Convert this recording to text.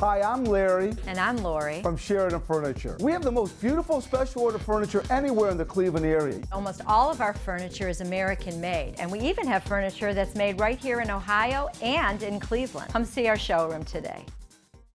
Hi, I'm Larry And I'm Lori. from Sheraton Furniture. We have the most beautiful special order furniture anywhere in the Cleveland area. Almost all of our furniture is American made, and we even have furniture that's made right here in Ohio and in Cleveland. Come see our showroom today.